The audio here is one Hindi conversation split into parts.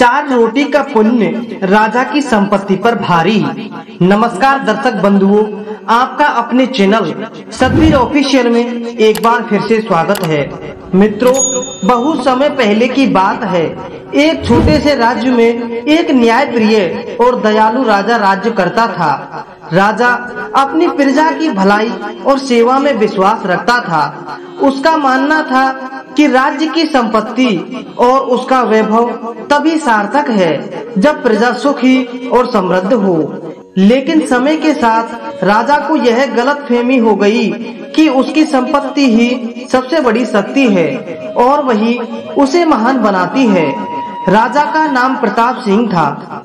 चार रोटी का पुण्य राजा की संपत्ति पर भारी। नमस्कार दर्शक बंधुओं, आपका अपने चैनल सतवीर ऑफिशियल में एक बार फिर से स्वागत है। मित्रों, बहुत समय पहले की बात है। एक छोटे से राज्य में एक न्याय प्रिय और दयालु राजा राज्य करता था। राजा अपनी प्रजा की भलाई और सेवा में विश्वास रखता था। उसका मानना था कि राज्य की संपत्ति और उसका वैभव तभी सार्थक है, जब प्रजा सुखी और समृद्ध हो। लेकिन समय के साथ राजा को यह गलत फहमी हो गई कि उसकी संपत्ति ही सबसे बड़ी शक्ति है और वही उसे महान बनाती है। राजा का नाम प्रताप सिंह था।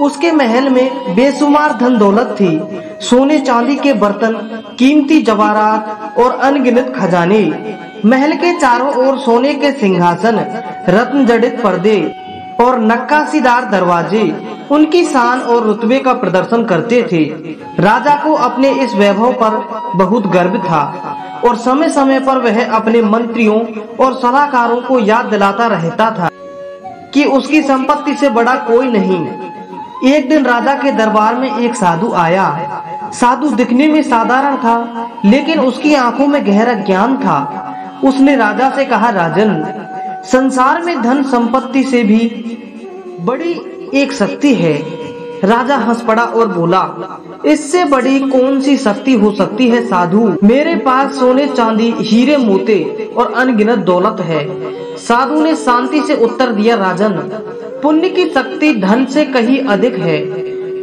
उसके महल में बेसुमार धन दौलत थी। सोने चांदी के बर्तन, कीमती जवाहरात और अनगिनत खजाने। महल के चारों ओर सोने के सिंहासन, रत्न जड़ित पर्दे और नक्काशीदार दरवाजे, उनकी शान और रुतबे का प्रदर्शन करते थे। राजा को अपने इस वैभव पर बहुत गर्व था और समय समय पर वह अपने मंत्रियों और सलाहकारों को याद दिलाता रहता था कि उसकी संपत्ति से बड़ा कोई नहीं। एक दिन राजा के दरबार में एक साधु आया। साधु दिखने में साधारण था, लेकिन उसकी आँखों में गहरा ज्ञान था। उसने राजा से कहा, राजन, संसार में धन संपत्ति से भी बड़ी एक शक्ति है। राजा हंस पड़ा और बोला, इससे बड़ी कौन सी शक्ति हो सकती है, साधु? मेरे पास सोने, चांदी, हीरे, मोते और अनगिनत दौलत है। साधु ने शांति से उत्तर दिया, राजन, पुण्य की शक्ति धन से कहीं अधिक है।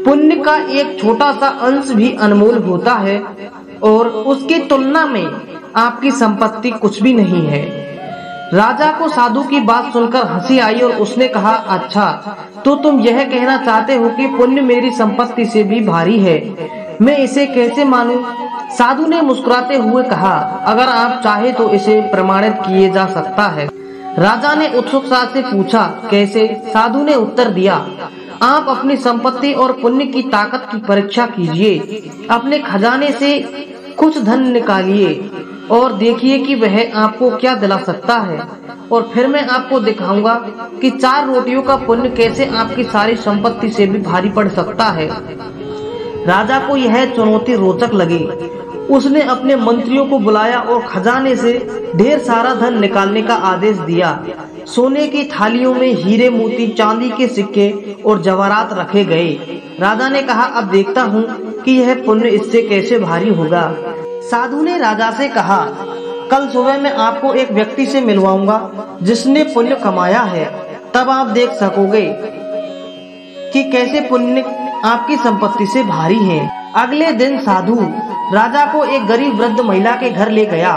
पुण्य का एक छोटा सा अंश भी अनमोल होता है और उसकी तुलना में आपकी संपत्ति कुछ भी नहीं है। राजा को साधु की बात सुनकर हँसी आई और उसने कहा अच्छा तो तुम यह कहना चाहते हो कि पुण्य मेरी संपत्ति से भी भारी है। मैं इसे कैसे मानूं? साधु ने मुस्कुराते हुए कहा, अगर आप चाहे तो इसे प्रमाणित किए जा सकता है। राजा ने उत्सुकता से पूछा, कैसे? साधु ने उत्तर दिया, आप अपनी संपत्ति और पुण्य की ताकत की परीक्षा कीजिए। अपने खजाने से कुछ धन निकालिए। और देखिए कि वह आपको क्या दिला सकता है। और फिर मैं आपको दिखाऊँगा कि चार रोटियों का पुण्य कैसे आपकी सारी संपत्ति से भी भारी पड़ सकता है। राजा को यह चुनौती रोचक लगी। उसने अपने मंत्रियों को बुलाया और खजाने से ढेर सारा धन निकालने का आदेश दिया। सोने की थालियों में हीरे मोती, चांदी के सिक्के और जवाहरात रखे गए। राजा ने कहा, अब देखता हूँ कि यह पुण्य इससे कैसे भारी होगा। साधु ने राजा से कहा, कल सुबह मैं आपको एक व्यक्ति से मिलवाऊँगा, जिसने पुण्य कमाया है। तब आप देख सकोगे कि कैसे पुण्य आपकी संपत्ति से भारी है। अगले दिन साधु राजा को एक गरीब वृद्ध महिला के घर ले गया।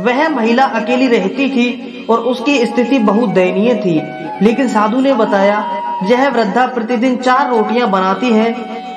वह महिला अकेली रहती थी और उसकी स्थिति बहुत दयनीय थी। लेकिन साधु ने बताया, यह वृद्धा प्रतिदिन चार रोटियाँ बनाती है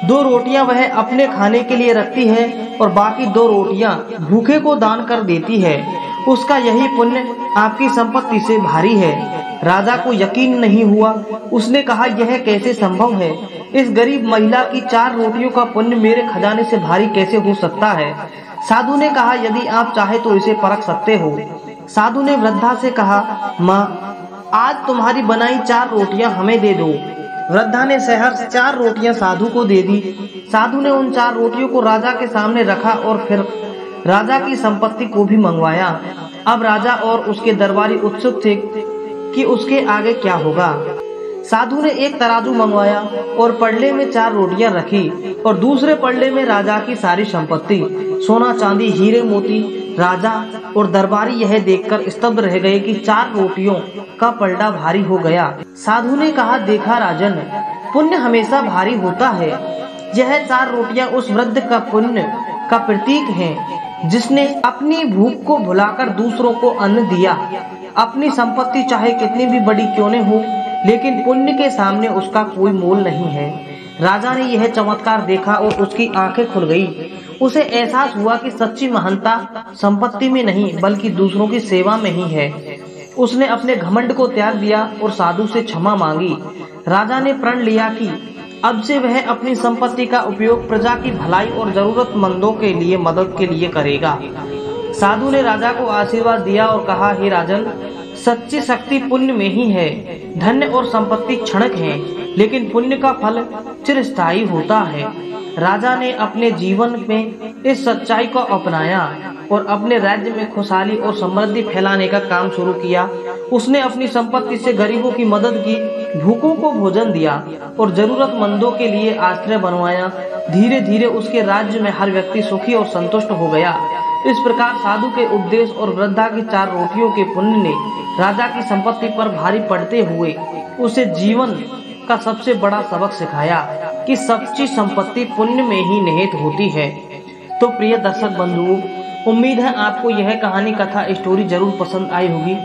दो रोटियाँ वह अपने खाने के लिए रखती है और बाकी दो रोटियाँ भूखे को दान कर देती है। उसका यही पुण्य आपकी संपत्ति से भारी है। राजा को यकीन नहीं हुआ। उसने कहा, यह कैसे संभव है? इस गरीब महिला की चार रोटियों का पुण्य मेरे खजाने से भारी कैसे हो सकता है? साधु ने कहा, यदि आप चाहे तो इसे परख सकते हो। साधु ने वृद्धा से कहा, माँ, आज तुम्हारी बनाई चार रोटियाँ हमें दे दो। वृद्धा ने शहर चार रोटियाँ साधु को दे दी। साधु ने उन चार रोटियों को राजा के सामने रखा और फिर राजा की संपत्ति को भी मंगवाया। अब राजा और उसके दरबारी उत्सुक थे कि उसके आगे क्या होगा। साधु ने एक तराजू मंगवाया और पड़ले में चार रोटियाँ रखी और दूसरे पड़ले में राजा की सारी संपत्ति। सोना, चांदी, हीरे, मोती राजा और दरबारी यह देखकर स्तब्ध रह गए कि चार रोटियों का पलड़ा भारी हो गया। साधु ने कहा, देखा राजन, पुण्य हमेशा भारी होता है। यह चार रोटियाँ उस वृद्ध का पुण्य का प्रतीक है, जिसने अपनी भूख को भुलाकर दूसरों को अन्न दिया। अपनी संपत्ति चाहे कितनी भी बड़ी क्यों न हो, लेकिन पुण्य के सामने उसका कोई मोल नहीं है। राजा ने यह चमत्कार देखा और उसकी आँखें खुल गई। उसे एहसास हुआ कि सच्ची महानता संपत्ति में नहीं, बल्कि दूसरों की सेवा में ही है। उसने अपने घमंड को त्याग दिया और साधु से क्षमा मांगी। राजा ने प्रण लिया कि अब से वह अपनी संपत्ति का उपयोग प्रजा की भलाई और जरूरतमंदों के लिए मदद के लिए करेगा। साधु ने राजा को आशीर्वाद दिया और कहा, हे राजन, सच्ची शक्ति पुण्य में ही है। धन्य और संपत्ति क्षणक है, लेकिन पुण्य का फल चिरस्थायी होता है। राजा ने अपने जीवन में इस सच्चाई को अपनाया और अपने राज्य में खुशहाली और समृद्धि फैलाने का काम शुरू किया। उसने अपनी संपत्ति से गरीबों की मदद की, भूखों को भोजन दिया और जरूरतमंदों के लिए आश्रय बनवाया। धीरे धीरे उसके राज्य में हर व्यक्ति सुखी और संतुष्ट हो गया। इस प्रकार साधु के उपदेश और वृद्धा की चार रोटियों के पुण्य ने राजा की संपत्ति पर भारी पड़ते हुए उसे जीवन का सबसे बड़ा सबक सिखाया। कि सच्ची संपत्ति पुण्य में ही निहित होती है। तो प्रिय दर्शक बंधुओं उम्मीद है आपको यह कहानी कथा स्टोरी ज़रूर पसंद आई होगी।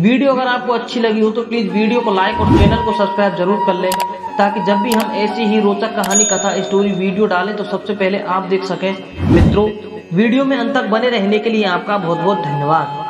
वीडियो अगर आपको अच्छी लगी हो तो प्लीज़ वीडियो को लाइक और चैनल को सब्सक्राइब ज़रूर कर लें, ताकि जब भी हम ऐसी ही रोचक कहानी कथा स्टोरी वीडियो डालें तो सबसे पहले आप देख सकें। मित्रों, वीडियो में अंत तक बने रहने के लिए आपका बहुत बहुत धन्यवाद।